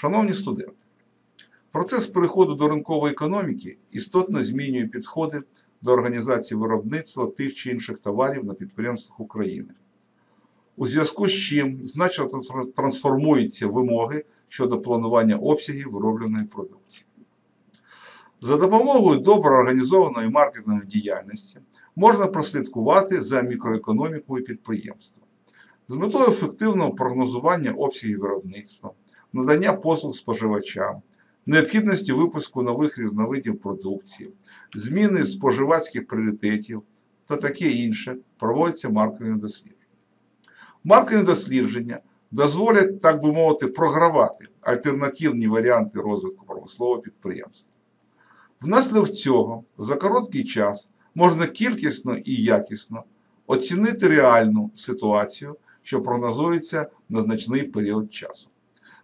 Шановні студенти, процес переходу до ринкової економіки істотно змінює підходи до організації виробництва тих чи інших товарів на підприємствах України. У зв'язку з чим значно трансформуються вимоги щодо планування обсягів виробленої продукції. За допомогою добре організованої маркетингової діяльності можна прослідкувати за мікроекономікою підприємства з метою ефективного прогнозування обсягів виробництва, надання послуг споживачам, необхідності випуску нових різновидів продукції, зміни споживацьких пріоритетів та таке інше проводяться маркетингові дослідження. Маркетингові дослідження дозволять, так би мовити, програвати альтернативні варіанти розвитку промислового підприємства. Внаслідок цього за короткий час можна кількісно і якісно оцінити реальну ситуацію, що прогнозується на значний період часу.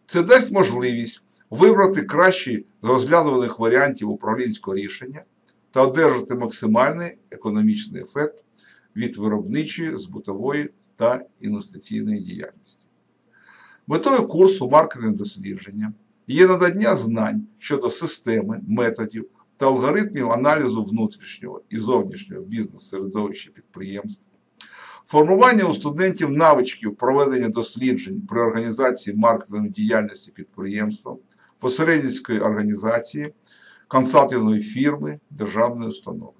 Це дасть можливість вибрати кращий з розглядуваних варіантів управлінського рішення та одержати максимальний економічний ефект від виробничої, збутової та інвестиційної діяльності. Метою курсу маркетинг дослідження є надання знань щодо системи, методів та алгоритмів аналізу внутрішнього і зовнішнього бізнес-середовища підприємств, формування у студентів навичків проведення досліджень при організації маркетингової діяльності підприємства, посередницької організації, консалтингової фірми, державної установи.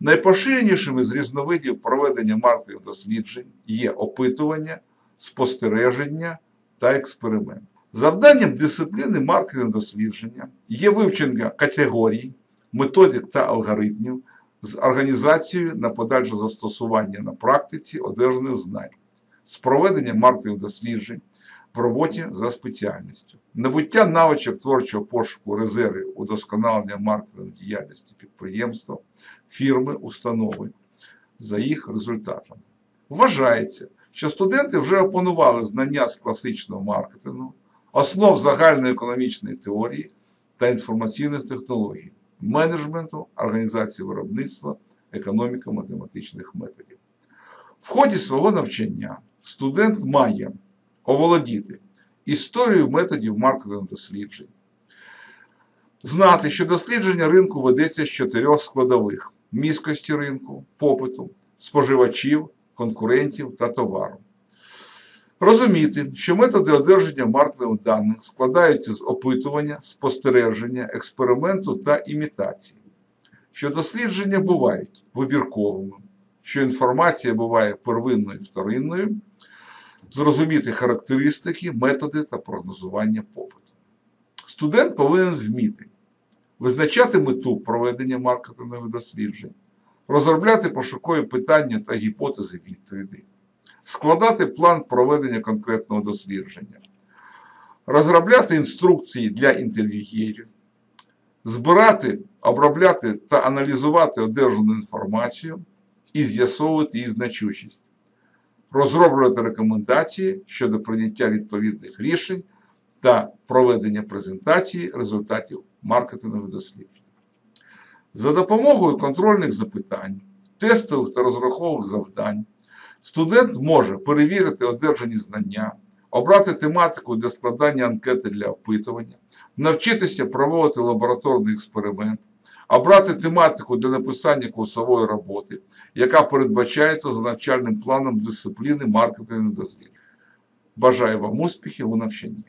Найпоширенішими з різновидів проведення маркетингових досліджень є опитування, спостереження та експеримент. Завданням дисципліни маркетинг дослідження є вивчення категорій, методик та алгоритмів з організацією на подальше застосування на практиці одержаних знань, з проведенням маркетинг досліджень в роботі за спеціальністю, набуття навичок творчого пошуку резервів удосконалення маркетингової діяльності підприємства, фірми, установи за їх результатами. Вважається, що студенти вже опанували знання з класичного маркетингу, основ загальної економічної теорії та інформаційних технологій, менеджменту, організації виробництва, економіко-математичних методів. В ході свого навчання студент має оволодіти історією методів маркетингових досліджень, знати, що дослідження ринку ведеться з чотирьох складових: міськості ринку, попиту, споживачів, конкурентів та товару. Розуміти, що методи одержання маркетингових даних складаються з опитування, спостереження, експерименту та імітації, що дослідження бувають вибірковими, що інформація буває первинною і вторинною, зрозуміти характеристики, методи та прогнозування попиту. Студент повинен вміти визначати мету проведення маркетингових досліджень, розробляти пошукові питання та гіпотези відповідей, складати план проведення конкретного дослідження, розробляти інструкції для інтерв'юєрів, збирати, обробляти та аналізувати одержану інформацію і з'ясовувати її значущість, розроблювати рекомендації щодо прийняття відповідних рішень та проведення презентації результатів маркетингових досліджень. За допомогою контрольних запитань, тестових та розрахових завдань студент може перевірити одержані знання, обрати тематику для складання анкети для опитування, навчитися проводити лабораторний експеримент, обрати тематику для написання курсової роботи, яка передбачається за навчальним планом дисципліни маркетингу досліджень. Бажаю вам успіхів у навчанні!